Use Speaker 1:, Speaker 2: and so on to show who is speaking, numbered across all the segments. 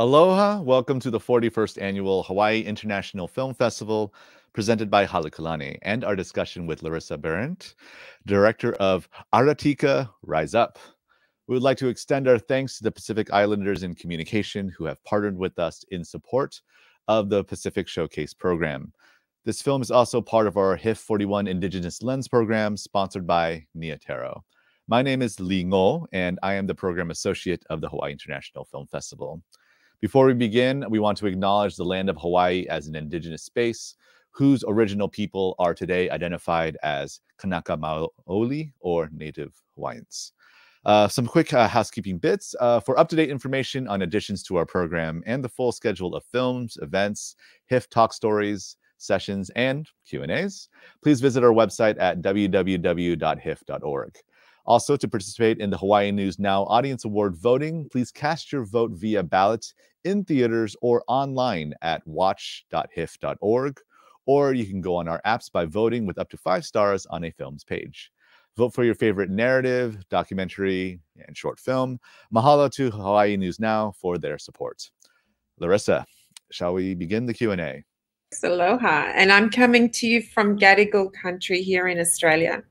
Speaker 1: Aloha, welcome to the 41st Annual Hawaii International Film Festival presented by Halekulani and our discussion with Larissa Behrendt, director of Araatika Rise Up. We would like to extend our thanks to the Pacific Islanders in Communication who have partnered with us in support of the Pacific Showcase program. This film is also part of our HIFF 41 Indigenous Lens program sponsored by Nia Tero. My name is Li Ngo, and I am the program associate of the Hawaii International Film Festival. Before we begin, we want to acknowledge the land of Hawaii as an indigenous space whose original people are today identified as Kanaka Maoli or Native Hawaiians. Uh, some quick uh, housekeeping bits. Uh, for up-to-date information on additions to our program and the full schedule of films, events, HIFF talk stories, sessions, and Q&As, please visit our website at www.hiff.org. Also, to participate in the Hawaii News Now Audience Award voting, please cast your vote via ballot in theaters or online at watch.hiff.org, or you can go on our apps by voting with up to five stars on a film's page. Vote for your favorite narrative, documentary, and short film. Mahalo to Hawaii News Now for their support. Larissa, shall we begin the Q&A?
Speaker 2: Aloha, and I'm coming to you from Gadigal country here in Australia.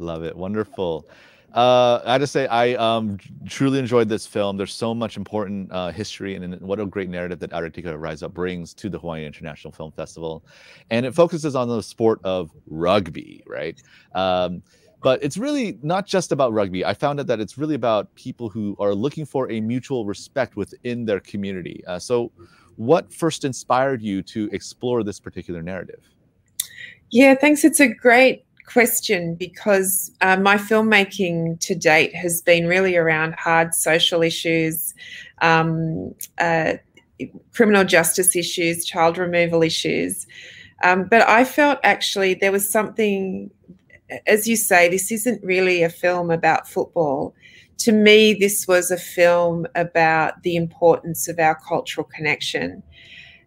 Speaker 1: Love it. Wonderful. Uh, I just say, I um, truly enjoyed this film. There's so much important uh, history, and, and, what a great narrative that Araatika Rise Up brings to the Hawaii International Film Festival. And it focuses on the sport of rugby, right? Um, but it's really not just about rugby. I found out that it's really about people who are looking for a mutual respect within their community. Uh, so, what first inspired you to explore this particular narrative?
Speaker 2: Yeah, thanks. It's a great question because uh, my filmmaking to date has been really around hard social issues, um, uh, criminal justice issues, child removal issues. Um, but I felt actually there was something, as you say, this isn't really a film about football. To me, this was a film about the importance of our cultural connection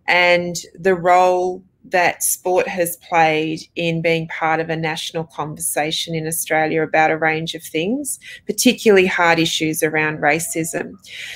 Speaker 2: and the role that sport has played in being part of a national conversation in Australia about a range of things, particularly hard issues around racism.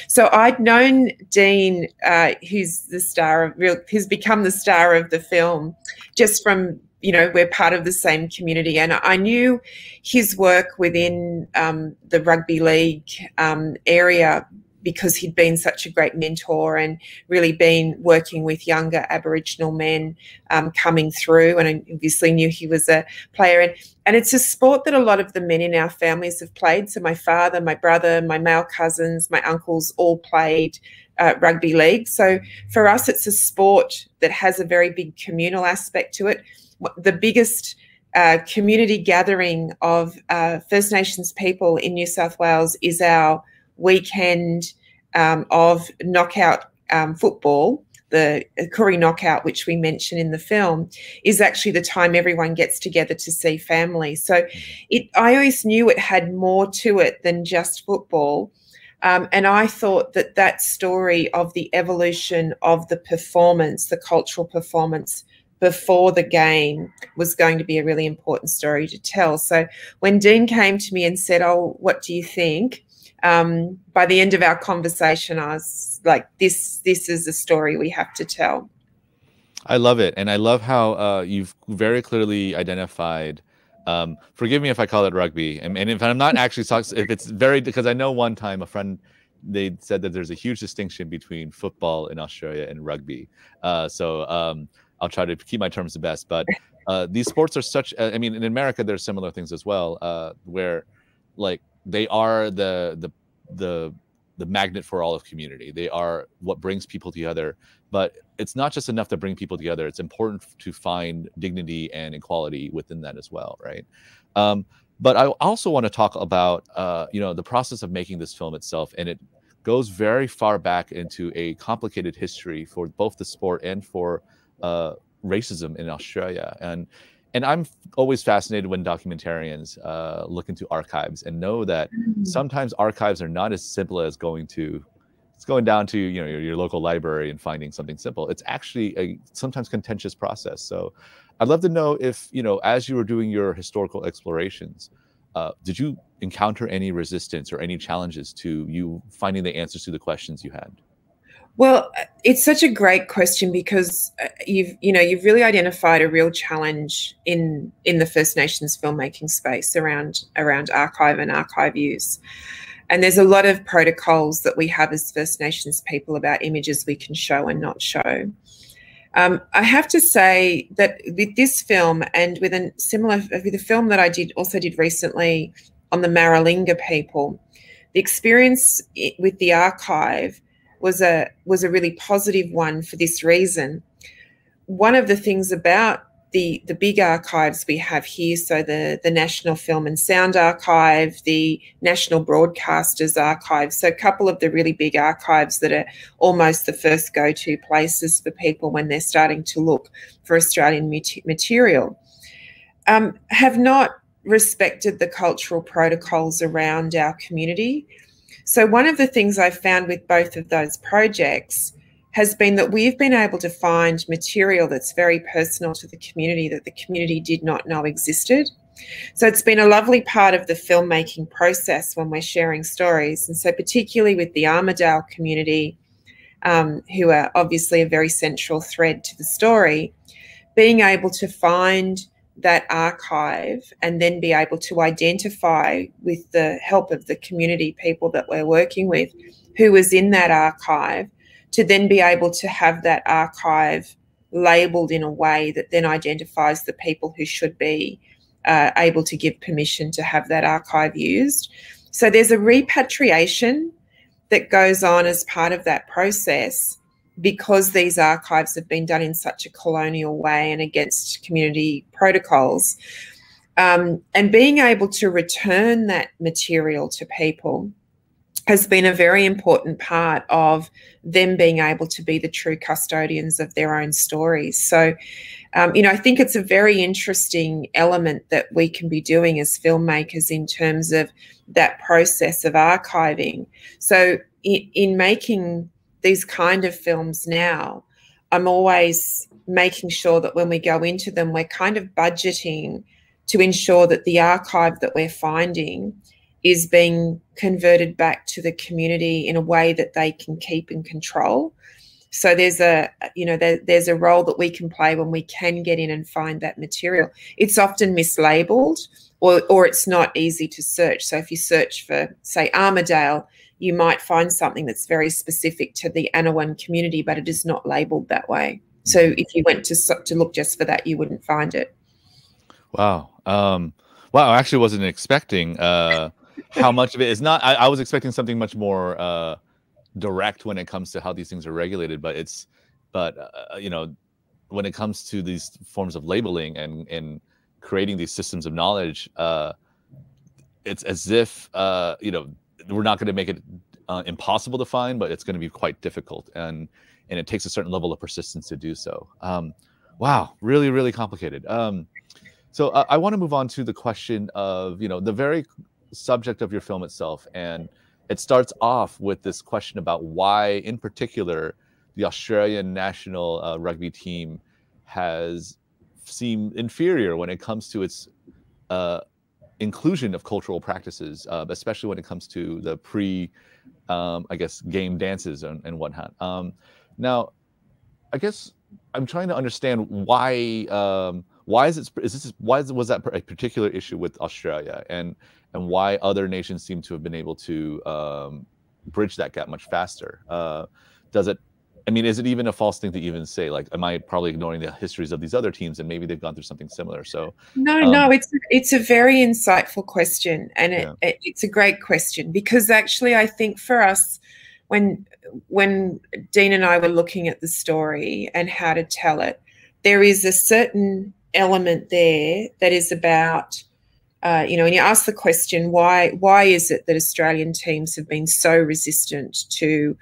Speaker 2: So I'd known Dean, uh, who's the star of, who's become the star of the film, just from you know we're part of the same community and i knew his work within um, the rugby league um, area because he'd been such a great mentor and really been working with younger Aboriginal men um, coming through. And I obviously knew he was a player. And, and it's a sport that a lot of the men in our families have played. So my father, my brother, my male cousins, my uncles all played uh, rugby league. So for us, it's a sport that has a very big communal aspect to it. The biggest uh, community gathering of uh, First Nations people in New South Wales is our weekend um, of knockout um, football, the Koori knockout, which we mention in the film, is actually the time everyone gets together to see family. So it, I always knew it had more to it than just football. Um, and I thought that that story of the evolution of the performance, the cultural performance before the game, was going to be a really important story to tell. So when Dean came to me and said, Oh, what do you think? Um, by the end of our conversation, I was like, "This, this is a story we have to tell."
Speaker 1: I love it, and I love how uh, you've very clearly identified. Um, forgive me if I call it rugby, and, and if I'm not actually talking, if it's very because I know one time a friend they said that there's a huge distinction between football in Australia and rugby. Uh, so um, I'll try to keep my terms the best, but uh, these sports are such. Uh, I mean, in America, there's similar things as well, uh, where like they are the the the the magnet for all of community. They are what brings people together. But it's not just enough to bring people together. It's important to find dignity and equality within that as well, right? Um, but I also want to talk about uh, you know the process of making this film itself, and it goes very far back into a complicated history for both the sport and for uh, racism in Australia. And and I'm always fascinated when documentarians uh, look into archives and know that mm-hmm. sometimes archives are not as simple as going to it's going down to you know your, your, local library and finding something simple. It's actually a sometimes contentious process. So i'd love to know if you know as you were doing your historical explorations uh, did you encounter any resistance or any challenges to you finding the answers to the questions you had
Speaker 2: Well, it's such a great question because uh, you've you know you've really identified a real challenge in in the First Nations filmmaking space around around archive and archive use. And there's a lot of protocols that we have as First Nations people about images we can show and not show. Um, I have to say that with this film and with a similar with a film that I did also did recently on the Maralinga people, the experience with the archive was a was a really positive one for this reason. One of the things about the the big archives we have here, so the the National Film and Sound Archive, the National Broadcasters Archive, so a couple of the really big archives that are almost the first go-to places for people when they're starting to look for Australian material, um, have not respected the cultural protocols around our community so, one of the things I've found with both of those projects has been that we've been able to find material that's very personal to the community that the community did not know existed. So, it's been a lovely part of the filmmaking process when we're sharing stories. And so, particularly with the Armidale community, um, who are obviously a very central thread to the story, being able to find that archive and then be able to identify with the help of the community people that we're working with who was in that archive to then be able to have that archive labeled in a way that then identifies the people who should be uh, able to give permission to have that archive used. So there's a repatriation that goes on as part of that process because these archives have been done in such a colonial way and against community protocols, um, and being able to return that material to people has been a very important part of them being able to be the true custodians of their own stories. So, um, you know, I think it's a very interesting element that we can be doing as filmmakers in terms of that process of archiving. So, in, in making these kind of films now, I'm always making sure that when we go into them, we're kind of budgeting to ensure that the archive that we're finding is being converted back to the community in a way that they can keep and control. So there's a you know there, there's a role that we can play when we can get in and find that material. It's often mislabeled or or it's not easy to search. So if you search for say Armidale, you might find something that's very specific to the Anaiwan community, but it is not labeled that way. So mm-hmm. if you went to to look just for that, you wouldn't find it.
Speaker 1: Wow. Um, wow. I actually wasn't expecting uh, how much of it is not. I, I was expecting something much more uh, direct when it comes to how these things are regulated, but it's, but uh, you know, when it comes to these forms of labeling and and creating these systems of knowledge, uh, it's as if uh, you know we're not going to make it uh, impossible to find, but it's going to be quite difficult, and and it takes a certain level of persistence to do so. Um, wow, really, really complicated. Um, so uh, I want to move on to the question of you know the very subject of your film itself, and it starts off with this question about why, in particular, the Australian national uh, rugby team has seemed inferior when it comes to its uh, inclusion of cultural practices, uh, especially when it comes to the pre, um, I guess, game dances and, and whatnot. Um, now, I guess I'm trying to understand why. Um, why is it? Is this? Why is, was that a particular issue with Australia, and and why other nations seem to have been able to um, bridge that gap much faster? Uh, does it I mean, is it even a false thing to even say? Like, am I probably ignoring the histories of these other teams, and maybe they've gone through something similar? So,
Speaker 2: no, um, no, it's it's a very insightful question, and it, yeah. it, it's a great question because actually, I think for us, when when Dean and I were looking at the story and how to tell it, there is a certain element there that is about. Uh, you know, and you ask the question, why why is it that Australian teams have been so resistant to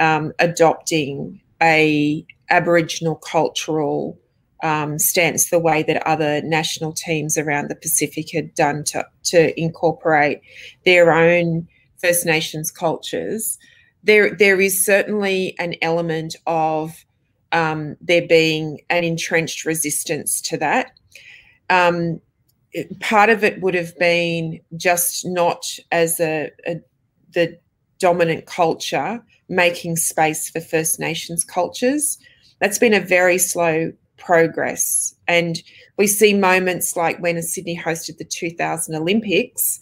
Speaker 2: um, adopting a Aboriginal cultural um, stance the way that other national teams around the Pacific had done to, to incorporate their own First Nations cultures. There, there is certainly an element of um, there being an entrenched resistance to that. Um, part of it would have been just not as a, a the dominant culture making space for First Nations cultures. That's been a very slow progress. And we see moments like when Sydney hosted the 2000 Olympics.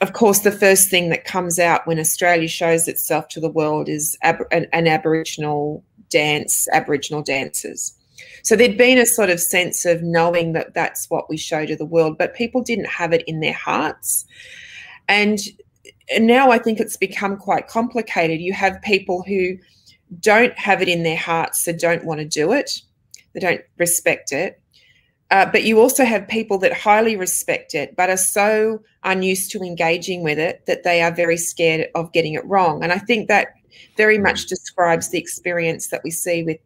Speaker 2: Of course, the first thing that comes out when Australia shows itself to the world is ab- an, an Aboriginal dance, Aboriginal dances. So there'd been a sort of sense of knowing that that's what we show to the world, but people didn't have it in their hearts. And, and now I think it's become quite complicated. You have people who don't have it in their hearts, so don't want to do it, they don't respect it. Uh, but you also have people that highly respect it, but are so unused to engaging with it that they are very scared of getting it wrong. And I think that very much describes the experience that we see with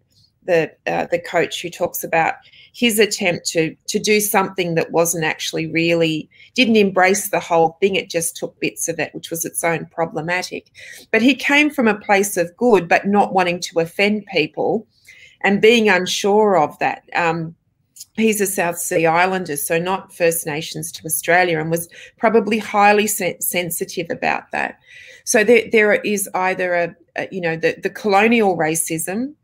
Speaker 2: the uh, the coach who talks about his attempt to to do something that wasn't actually really didn't embrace the whole thing. It just took bits of it which was its own problematic. But he came from a place of good but not wanting to offend people and being unsure of that. Um, he's a south sea islander so not first nations to australia and was probably highly sen- sensitive about that. So there, there is either a, a you know the, the colonial racism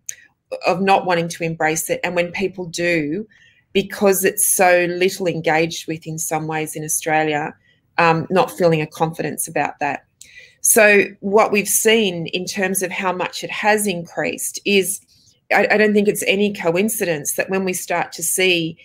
Speaker 2: of not wanting to embrace it. And when people do, because it's so little engaged with in some ways in Australia, um, not feeling a confidence about that. So, what we've seen in terms of how much it has increased is I, I don't think it's any coincidence that when we start to see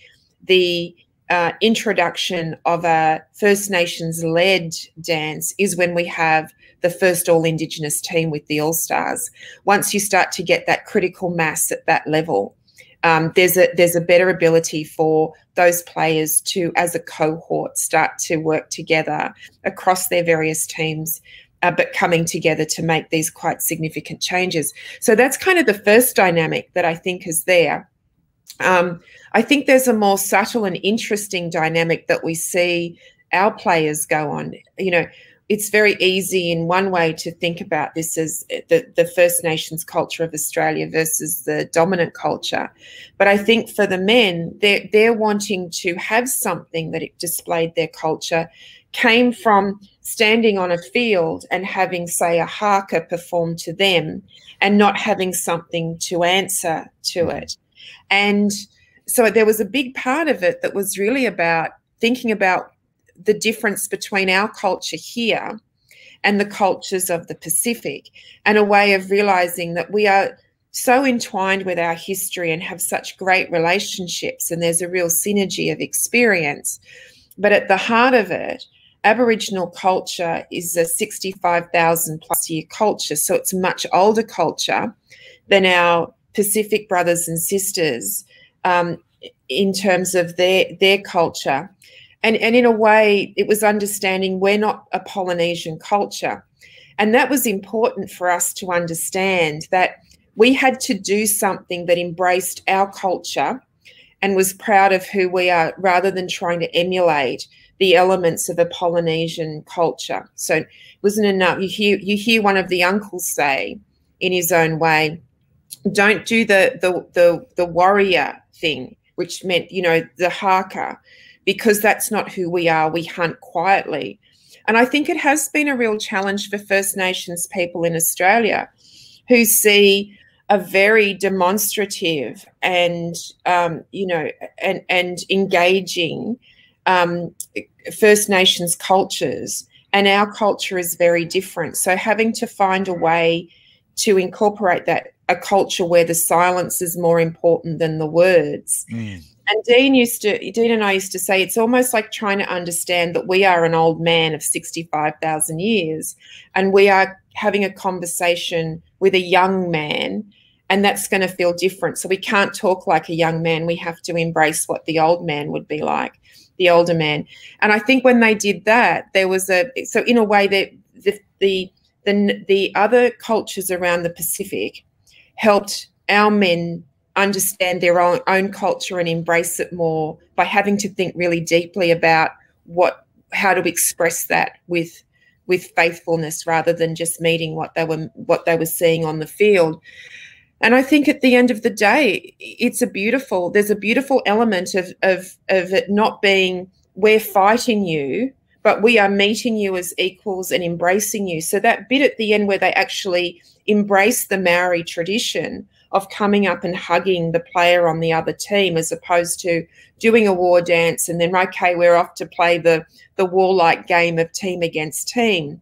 Speaker 2: the uh, introduction of a First Nations led dance is when we have the first all Indigenous team with the All Stars. Once you start to get that critical mass at that level, um, there's a there's a better ability for those players to, as a cohort, start to work together across their various teams, uh, but coming together to make these quite significant changes. So that's kind of the first dynamic that I think is there. Um, I think there's a more subtle and interesting dynamic that we see our players go on. You know, it's very easy in one way to think about this as the, the First Nations culture of Australia versus the dominant culture. But I think for the men, they're, they're wanting to have something that it displayed their culture, came from standing on a field and having, say, a haka performed to them and not having something to answer to mm. it. And so there was a big part of it that was really about thinking about the difference between our culture here and the cultures of the Pacific, and a way of realizing that we are so entwined with our history and have such great relationships, and there's a real synergy of experience. But at the heart of it, Aboriginal culture is a 65,000 plus year culture, so it's a much older culture than our Pacific brothers and sisters um, in terms of their their culture and and in a way it was understanding we're not a polynesian culture. And that was important for us to understand that we had to do something that embraced our culture and was proud of who we are rather than trying to emulate the elements of a polynesian culture. So it wasn't enough. You hear you hear one of the uncles say in his own way don't do the the the, the warrior thing which meant you know the haka because that's not who we are. We hunt quietly. And I think it has been a real challenge for First Nations people in Australia who see a very demonstrative and um, you know and and engaging um, First Nations cultures, and our culture is very different. So having to find a way to incorporate that a culture where the silence is more important than the words mm. And Dean used to, Dean and I used to say, it's almost like trying to understand that we are an old man of 65,000 years and we are having a conversation with a young man, and that's going to feel different. So we can't talk like a young man. We have to embrace what the old man would be like, the older man. And I think when they did that, there was a, so in a way that the, the, the, the other cultures around the Pacific helped our men understand their own, own culture and embrace it more by having to think really deeply about what how to express that with with faithfulness rather than just meeting what they were what they were seeing on the field and i think at the end of the day it's a beautiful there's a beautiful element of of of it not being we're fighting you but we are meeting you as equals and embracing you. So that bit at the end where they actually embrace the Maori tradition of coming up and hugging the player on the other team as opposed to doing a war dance and then okay we're off to play the the warlike game of team against team.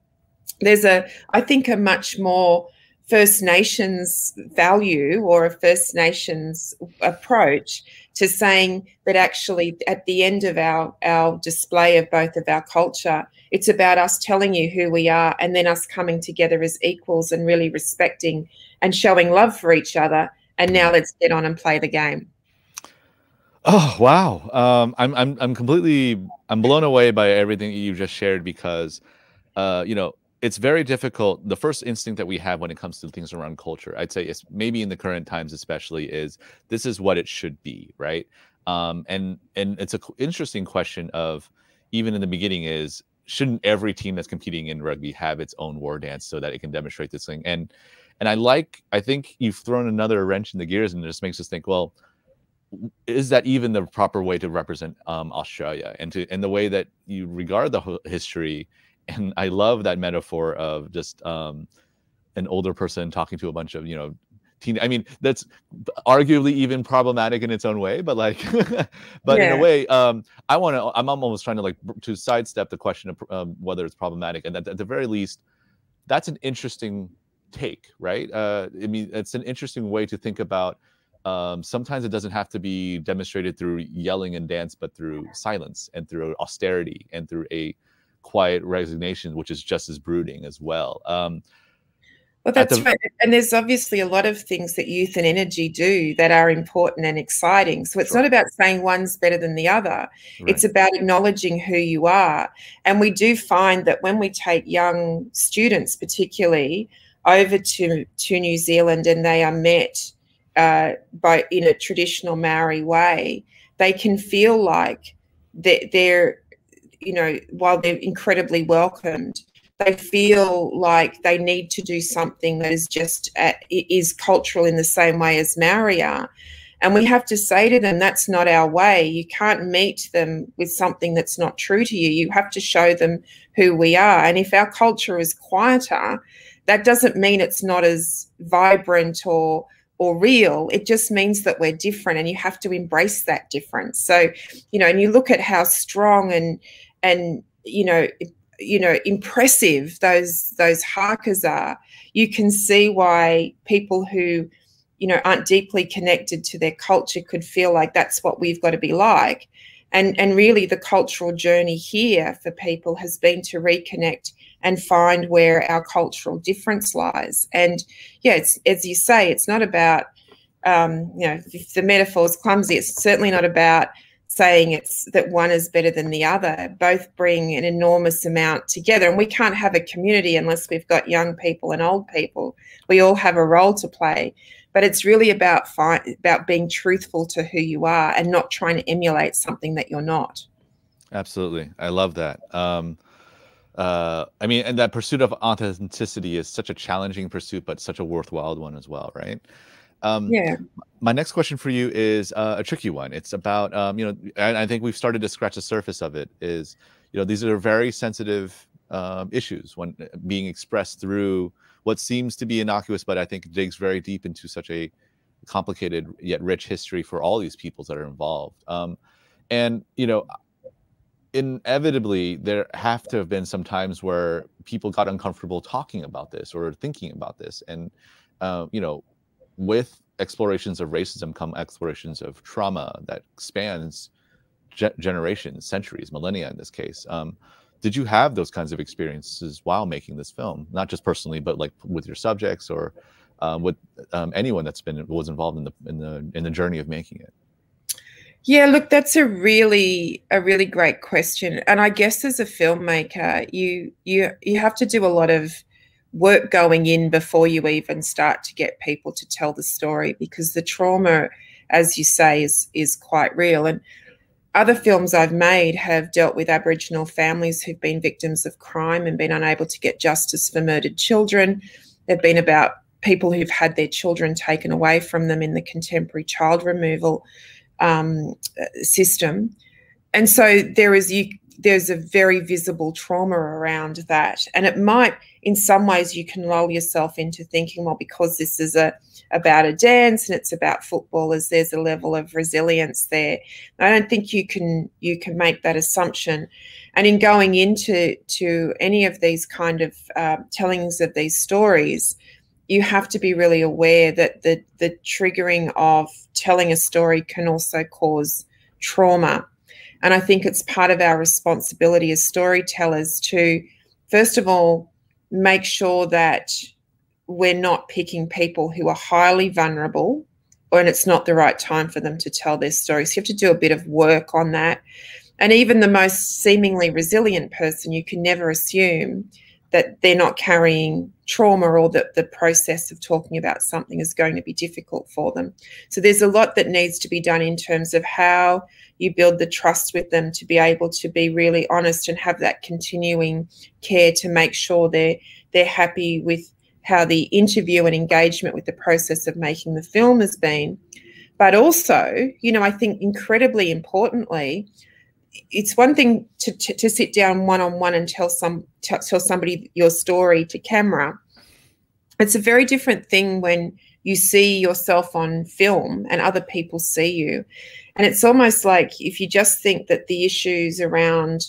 Speaker 2: There's a i think a much more first nations value or a first nations approach to saying that actually at the end of our our display of both of our culture it's about us telling you who we are and then us coming together as equals and really respecting and showing love for each other. And now let's get on and play the game.
Speaker 1: Oh wow! Um, I'm I'm I'm completely I'm blown away by everything you just shared because, uh, you know, it's very difficult. The first instinct that we have when it comes to things around culture, I'd say, it's maybe in the current times, especially, is this is what it should be, right? Um, and and it's an interesting question of even in the beginning is shouldn't every team that's competing in rugby have its own war dance so that it can demonstrate this thing and and I like, I think you've thrown another wrench in the gears and it just makes us think, well, is that even the proper way to represent um, Australia and to and the way that you regard the history? And I love that metaphor of just um, an older person talking to a bunch of you know teen. I mean, that's arguably even problematic in its own way, but like, but yeah. in a way, um, I want to. I'm almost trying to like to sidestep the question of um, whether it's problematic, and at, at the very least, that's an interesting take, right? Uh, I mean, it's an interesting way to think about. Um, sometimes it doesn't have to be demonstrated through yelling and dance, but through silence and through austerity and through a quiet resignation, which is just as brooding as well. Um,
Speaker 2: well, that's the, right. And there's obviously a lot of things that youth and energy do that are important and exciting. So it's sure. not about saying one's better than the other. Right. It's about acknowledging who you are. And we do find that when we take young students, particularly, over to to New Zealand and they are met uh, by in a traditional Maori way, they can feel like that they're, you know, while they're incredibly welcomed, they feel like they need to do something that is just uh, is cultural in the same way as Maori are. And we have to say to them, that's not our way. You can't meet them with something that's not true to you. You have to show them who we are. And if our culture is quieter, that doesn't mean it's not as vibrant or or real. It just means that we're different and you have to embrace that difference. So you know and you look at how strong and and you know you know impressive those those hakas are. You can see why people who you know aren't deeply connected to their culture could feel like that's what we've got to be like and and really the cultural journey here for people has been to reconnect and find where our cultural difference lies. And yeah, it's as you say, it's not about um, you know if the metaphor is clumsy. It's certainly not about saying it's that one is better than the other. Both bring an enormous amount together, and we can't have a community unless we've got young people and old people. We all have a role to play. But it's really about about being truthful to who you are and not trying to emulate something that you're not.
Speaker 1: Absolutely, I love that. Um, uh, I mean, and that pursuit of authenticity is such a challenging pursuit, but such a worthwhile one as well, right?
Speaker 2: Um, yeah.
Speaker 1: My next question for you is uh, a tricky one. It's about, um, you know, I, I, think we've started to scratch the surface of it. Is you know, these are very sensitive um, issues when uh, being expressed through what seems to be innocuous, but I think digs very deep into such a complicated yet rich history for all these peoples that are involved. Um, and you know, inevitably there have to have been some times where people got uncomfortable talking about this or thinking about this and uh, you know with explorations of racism come explorations of trauma that spans ge- generations centuries millennia in this case um, did you have those kinds of experiences while making this film? Not just personally but like with your subjects or uh, with um, anyone that's been was involved in the in the in the journey of making it?
Speaker 2: Yeah, look, that's a really a really great question. And I guess as a filmmaker, you you you have to do a lot of work going in before you even start to get people to tell the story because the trauma as you say is is quite real. And other films I've made have dealt with Aboriginal families who've been victims of crime and been unable to get justice for murdered children. They've been about people who've had their children taken away from them in the contemporary child removal um, system. And so there is you there's a very visible trauma around that. And it might, in some ways, you can lull yourself into thinking, well, because this is a about a dance and it's about footballers, there's a level of resilience there. I don't think you can you can make that assumption. And in going into to any of these kind of uh, tellings of these stories, you have to be really aware that the the triggering of telling a story can also cause trauma and I think it's part of our responsibility as storytellers to, first of all, make sure that we're not picking people who are highly vulnerable and it's not the right time for them to tell their stories. You have to do a bit of work on that. And even the most seemingly resilient person, you can never assume that they're not carrying trauma or that the process of talking about something is going to be difficult for them. So there's a lot that needs to be done in terms of how you build the trust with them to be able to be really honest and have that continuing care to make sure they're they're happy with how the interview and engagement with the process of making the film has been. But also, you know, I think incredibly importantly, it's one thing to, to, to sit down one on one and tell some tell somebody your story to camera. It's a very different thing when you see yourself on film and other people see you. And it's almost like if you just think that the issues around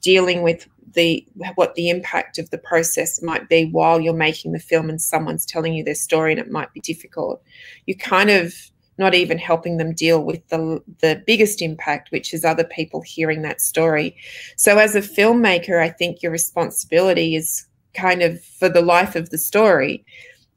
Speaker 2: dealing with the what the impact of the process might be while you're making the film and someone's telling you their story and it might be difficult, you kind of not even helping them deal with the the biggest impact, which is other people hearing that story. So as a filmmaker, I think your responsibility is kind of for the life of the story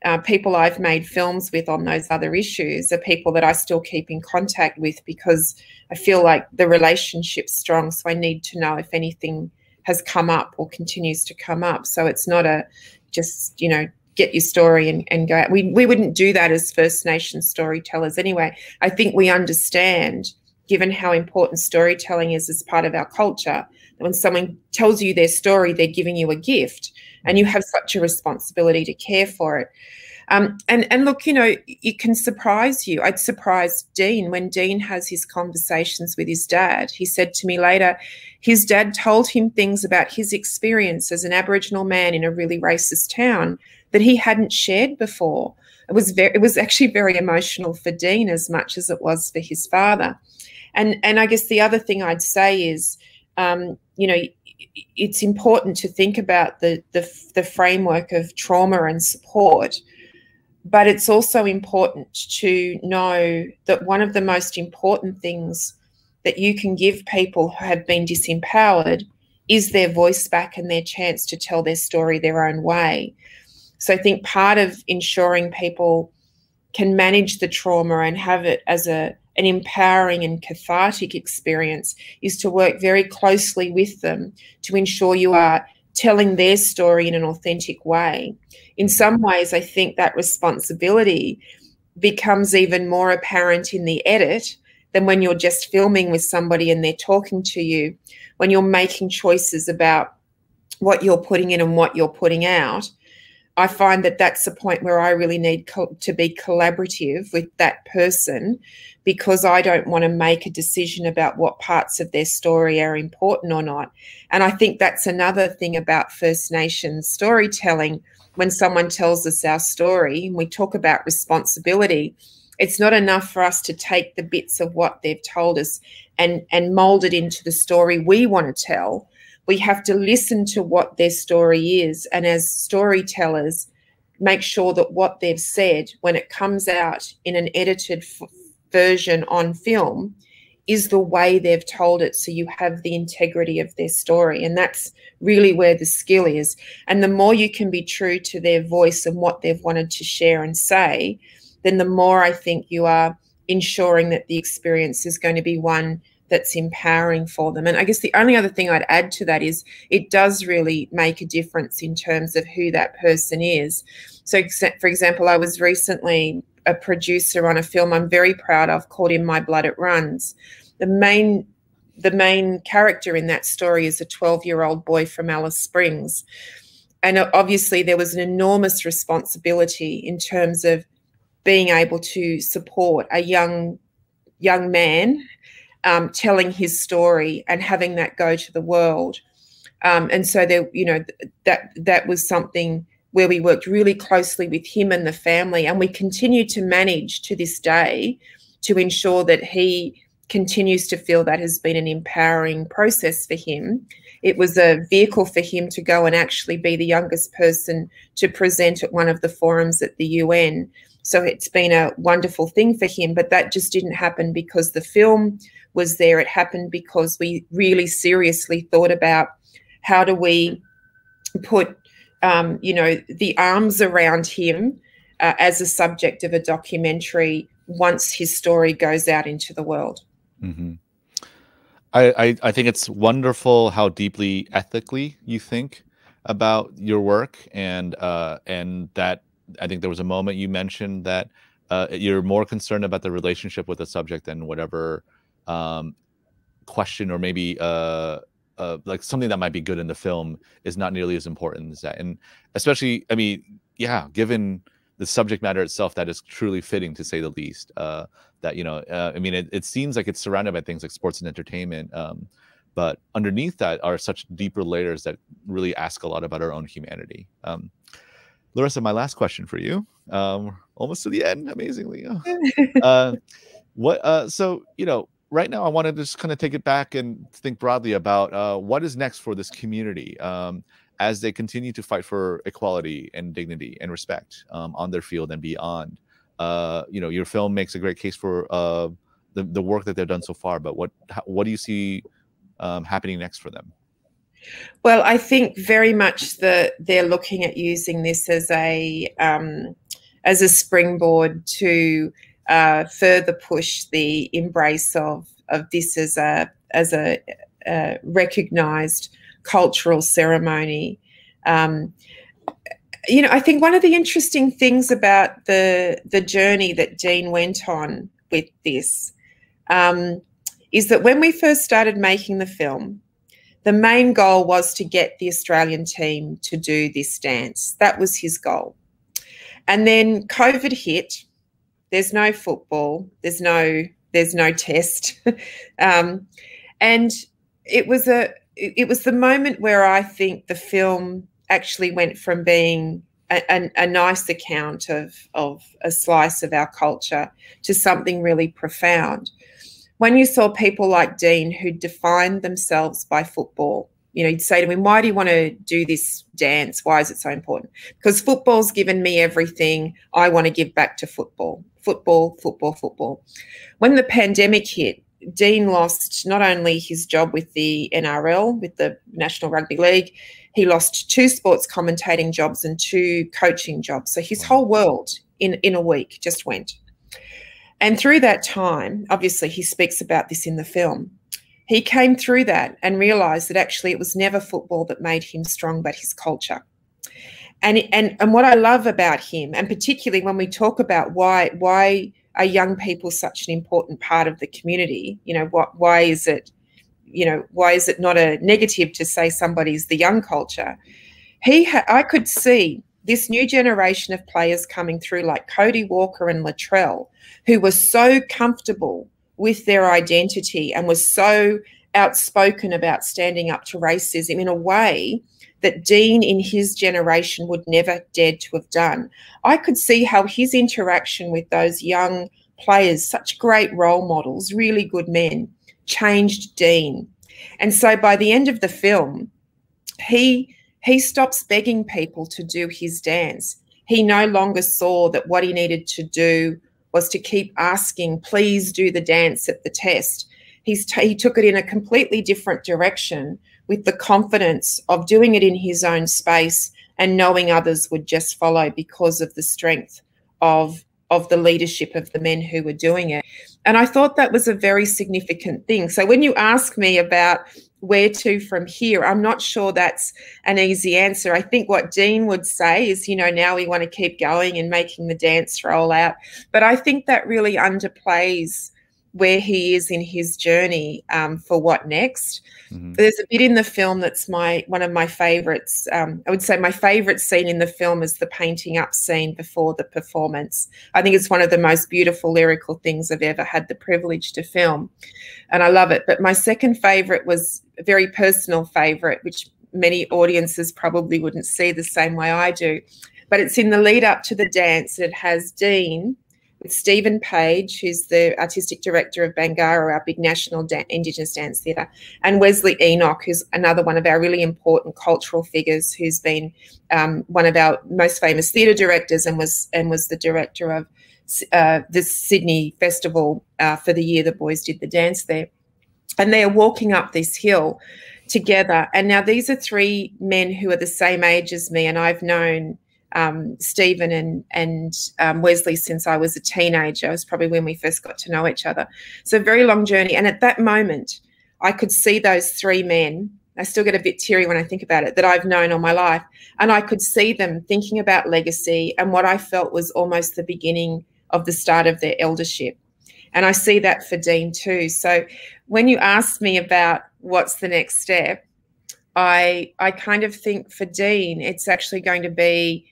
Speaker 2: uh, people I've made films with on those other issues are people that I still keep in contact with because I feel like the relationship's strong. So I need to know if anything has come up or continues to come up. So it's not a just, you know, get your story and, and go out. We, we wouldn't do that as First Nation storytellers anyway. I think we understand, given how important storytelling is as part of our culture, that when someone tells you their story, they're giving you a gift and you have such a responsibility to care for it. Um, and and look, you know, it can surprise you. I'd surprised Dean when Dean has his conversations with his dad. He said to me later, his dad told him things about his experience as an Aboriginal man in a really racist town that he hadn't shared before. It was very, it was actually very emotional for Dean as much as it was for his father. And and I guess the other thing I'd say is, um, you know, it's important to think about the, the, the framework of trauma and support but it's also important to know that one of the most important things that you can give people who have been disempowered is their voice back and their chance to tell their story their own way. So I think part of ensuring people can manage the trauma and have it as a an empowering and cathartic experience is to work very closely with them to ensure you are telling their story in an authentic way. In some ways, I think that responsibility becomes even more apparent in the edit than when you're just filming with somebody and they're talking to you, when you're making choices about what you're putting in and what you're putting out. I find that that's the point where I really need to be collaborative with that person because I don't want to make a decision about what parts of their story are important or not. And I think that's another thing about First Nations storytelling. When someone tells us our story and we talk about responsibility, it's not enough for us to take the bits of what they've told us and, and mold it into the story we want to tell. We have to listen to what their story is. And as storytellers, make sure that what they've said, when it comes out in an edited version on film is the way they've told it so you have the integrity of their story and that's really where the skill is and the more you can be true to their voice and what they've wanted to share and say then the more i think you are ensuring that the experience is going to be one that's empowering for them and i guess the only other thing i'd add to that is it does really make a difference in terms of who that person is so for example i was recently a producer on a film I'm very proud of called In My Blood It Runs. The main the main character in that story is a 12 year old boy from Alice Springs. And uh, obviously, there was an enormous responsibility in terms of being able to support a young young man um, telling his story and having that go to the world. Um, and so there, you know, that that was something where we worked really closely with him and the family, and we continue to manage to this day to ensure that he continues to feel that has been an empowering process for him. It was a vehicle for him to go and actually be the youngest person to present at one of the forums at the UN. So it's been a wonderful thing for him, but that just didn't happen because the film was there. It happened because we really seriously thought about how do we put, um, you know, the arms around him uh, as a subject of a documentary once his story goes out into the world.
Speaker 1: Mm-hmm. I, I, I think it's wonderful how deeply ethically you think about your work and uh, and that I think there was a moment you mentioned that uh, you're more concerned about the relationship with the subject than whatever um, question or maybe uh, uh, like something that might be good in the film is not nearly as important as that. And especially, I mean, yeah, given the subject matter itself, that is truly fitting to say the least. Uh, that you know, uh, I mean, it, it seems like it's surrounded by things like sports and entertainment. Um, but underneath that are such deeper layers that really ask a lot about our own humanity. Um, Larissa, my last question for you. Um, almost to the end, amazingly. Oh. uh, what? Uh, so you know, right now, I want to just kind of take it back and think broadly about uh, what is next for this community um, as they continue to fight for equality and dignity and respect um, on their field and beyond. Uh, you know, your film makes a great case for uh, the the work that they've done so far. But what what do you see um, happening next for them?
Speaker 2: Well, I think very much that they're looking at using this as a um, as a springboard to uh, further push the embrace of of this as a as a, a recognized cultural ceremony. Um, you know, I think one of the interesting things about the the journey that Dean went on with this um, is that when we first started making the film, the main goal was to get the Australian team to do this dance. That was his goal. And then COVID hit. There's no football. There's no there's no test. um, and it was a it was the moment where I think the film actually went from being a, a, a, nice account of of a slice of our culture to something really profound when you saw people like Dean who defined themselves by football, you know, you'd say to him, Why do you want to do this dance? Why is it so important? Because football's given me everything I want to give back to football. Football, football, football. When the pandemic hit, Dean lost not only his job with the NRL, with the National Rugby League, he lost two sports commentating jobs and two coaching jobs. So his whole world in, in a week just went. And through that time, obviously, he speaks about this in the film. He came through that and realized that actually it was never football that made him strong, but his culture. And, and, and what I love about him, and particularly when we talk about why, why are young people such an important part of the community, you know, what, why is it, you know, why is it not a negative to say somebody's the young culture? He, I could see this new generation of players coming through, like Cody Walker and Latrell, who were so comfortable with their identity and was so outspoken about standing up to racism in a way that Dean in his generation would never dared to have done. I could see how his interaction with those young players, such great role models, really good men, changed Dean. And so by the end of the film, he he stops begging people to do his dance. He no longer saw that what he needed to do was to keep asking, please do the dance at the test. He's he took it in a completely different direction with the confidence of doing it in his own space and knowing others would just follow because of the strength of of the leadership of the men who were doing it. And I thought that was a very significant thing. So when you ask me about where to from here? I'm not sure that's an easy answer. I think what Dean would say is, you know, now we want to keep going and making the dance roll out. But I think that really underplays where he is in his journey um, for what next. Mm-hmm. There's a bit in the film that's my one of my favorites. Um, I would say my favorite scene in the film is the painting up scene before the performance. I think it's one of the most beautiful lyrical things I've ever had the privilege to film, and I love it. But my second favorite was a very personal favorite, which many audiences probably wouldn't see the same way I do. But it's in the lead up to the dance. It has Dean with Stephen Page, who's the artistic director of Bangarra, our big national da- Indigenous dance theatre, and Wesley Enoch, who's another one of our really important cultural figures, who's been um, one of our most famous theatre directors and was and was the director of uh, the Sydney Festival uh, for the year the boys did the dance there. And they are walking up this hill together. And now these are three men who are the same age as me, and I've known um, Stephen and and um, Wesley since I was a teenager. It was probably when we first got to know each other. So very long journey. And at that moment, I could see those three men. I still get a bit teary when I think about it that I've known all my life, and I could see them thinking about legacy and what I felt was almost the beginning of the start of their eldership. And I see that for Dean too. So when you ask me about what's the next step, I I kind of think for Dean, it's actually going to be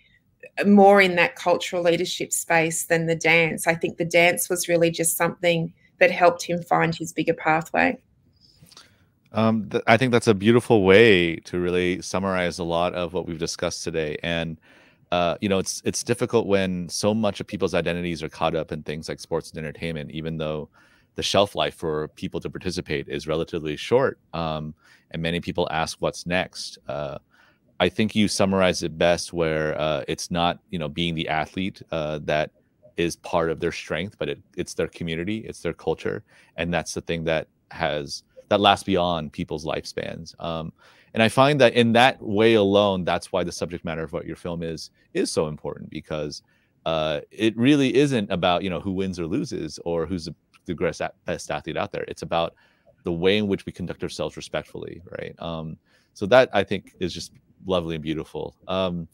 Speaker 2: more in that cultural leadership space than the dance. I think the dance was really just something that helped him find his bigger pathway.
Speaker 1: Um, th- I think that's a beautiful way to really summarize a lot of what we've discussed today. And uh, you know, it's it's difficult when so much of people's identities are caught up in things like sports and entertainment, even though the shelf life for people to participate is relatively short. Um, and many people ask, "What's next?" Uh, I think you summarize it best where uh, it's not you know being the athlete uh, that is part of their strength, but it, it's their community, it's their culture, and that's the thing that has that lasts beyond people's lifespans. Um, and I find that in that way alone, that's why the subject matter of what your film is is so important because uh, it really isn't about you know who wins or loses or who's the, the best athlete out there. It's about the way in which we conduct ourselves respectfully, right? Um, so that I think is just lovely and beautiful. Um,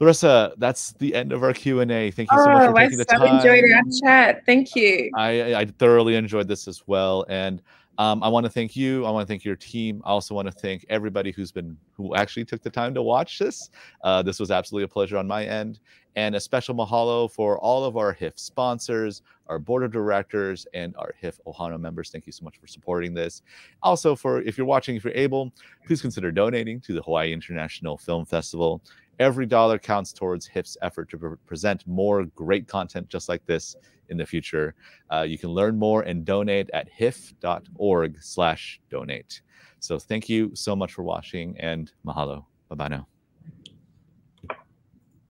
Speaker 1: Larissa, that's the end of our Q and A. Thank you so oh, much for taking the so time. I
Speaker 2: enjoyed our chat. Thank you.
Speaker 1: I, I thoroughly enjoyed this as well, and um, I want to thank you. I want to thank your team. I also want to thank everybody who's been who actually took the time to watch this. Uh, this was absolutely a pleasure on my end, and a special mahalo for all of our HIFF sponsors, our board of directors, and our HIFF Ohana members. Thank you so much for supporting this. Also, for if you're watching, if you're able, please consider donating to the Hawaii International Film Festival. Every dollar counts towards HIFF's effort to pre- present more great content just like this in the future. Uh, you can learn more and donate at hiff.org slash donate. So thank you so much for watching and mahalo. Bye-bye now.